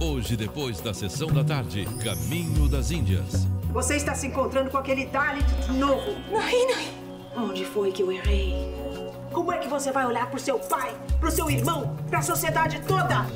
Hoje, depois da sessão da tarde, Caminho das Índias. Você está se encontrando com aquele Dalit novo. Não, não. Onde foi que eu errei? Como é que você vai olhar pro seu pai, pro seu irmão, para a sociedade toda?